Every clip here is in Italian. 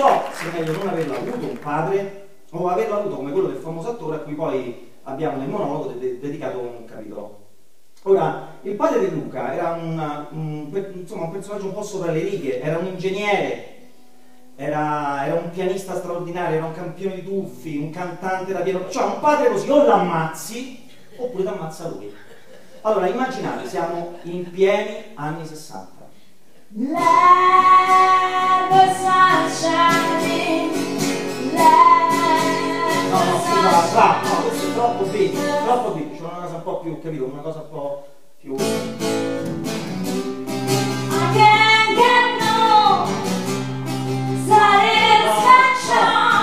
forse è meglio non averlo avuto un padre o averlo avuto come quello del famoso attore a cui poi abbiamo nel monologo de dedicato un capitolo. Ora, il padre di Luca era un, un, insomma, un personaggio un po' sopra le righe, era un ingegnere, era, era, un pianista straordinario, era un campione di tuffi, un cantante da pieno, cioè un padre così o l'ammazzi oppure ti lui. Allora immaginate, siamo in pieni anni 60. È troppo big, c'è una cosa un po' più, capito, una cosa un po' più...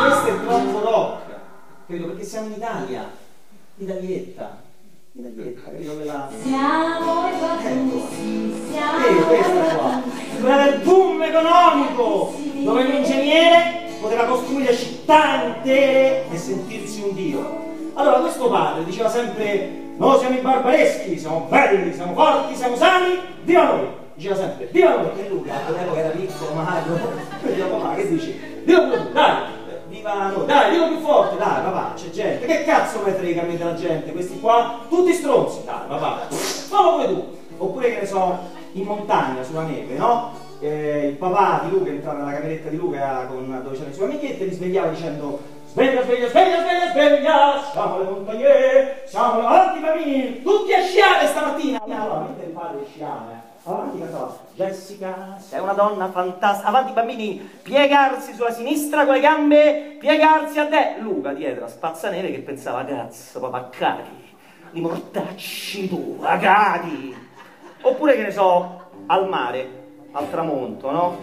questo è troppo rock, capito? Perché siamo in Italia, Italietta, Italietta, capito? Quella... Siamo i bambini, siamo ecco. questa qua. Quella del boom economico, dove l'ingegnere poteva costruire città intere e sentirsi un dio. Allora questo padre diceva sempre, noi siamo i barbareschi, siamo belli, siamo forti, siamo sani, viva noi! diceva sempre viva noi! E Luca all'epoca era piccolo magro diceva papà che dici viva noi dai viva noi dai dillo più forte dai papà c'è gente che cazzo me frega me della gente questi qua? Tutti stronzi dai papà fallo come tu. Oppure che ne so in montagna sulla neve no? Eh, il papà di Luca entrava nella cameretta di Luca con, dove c'erano i suoi amichetti e li svegliava dicendo sveglia sveglia sveglia sveglia sveglia siamo le montagne siamo avanti bambini tutti a sciare stamattina allora mentre il padre sciava Avanti, cantava. Jessica, sei una donna fantastica. Avanti, bambini, piegarsi sulla sinistra con le gambe, piegarsi a te. Luca dietro, a spazzaneve che pensava, cazzo, papà, caghi. Li mortacci tu, caghi. Oppure, che ne so, al mare, al tramonto, no?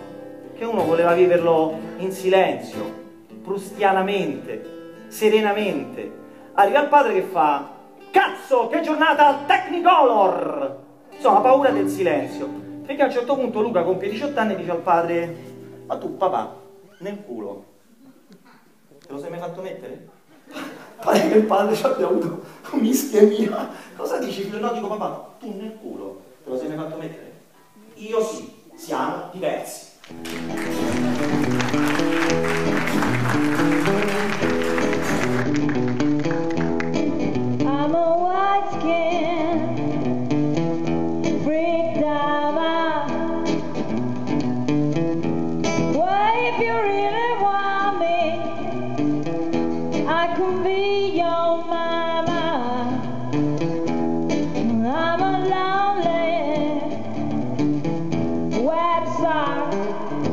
Che uno voleva viverlo in silenzio, prustianamente, serenamente. Arriva il padre che fa, cazzo, che giornata Technicolor! Insomma, paura del silenzio. Finché a un certo punto Luca compie 18 anni e dice al padre, ma tu papà, nel culo, te lo sei mai fatto mettere? Pare che il padre ci abbia avuto un'ischemia. Cosa dici figlio? No, dico papà, tu nel culo, te lo sei mai fatto mettere? Io sì, siamo diversi. Thank you.